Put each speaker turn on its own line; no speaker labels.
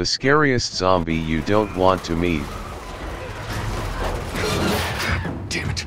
The scariest zombie you don't want to meet.
Damn it.